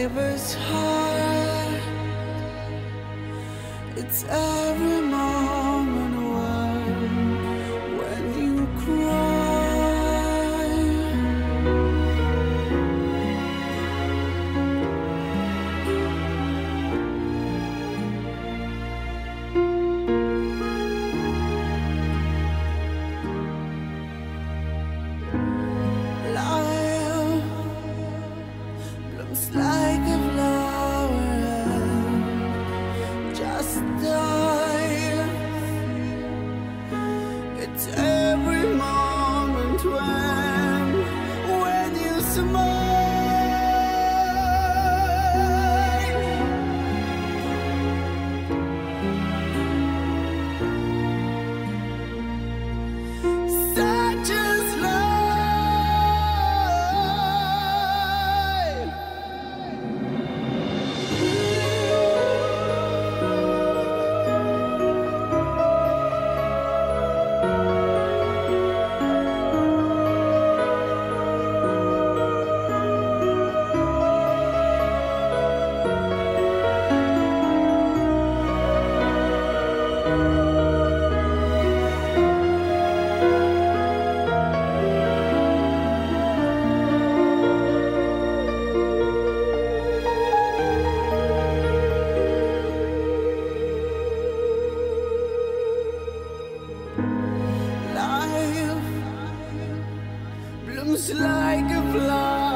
neighbor's heart. It's every morning. some more. like a fly.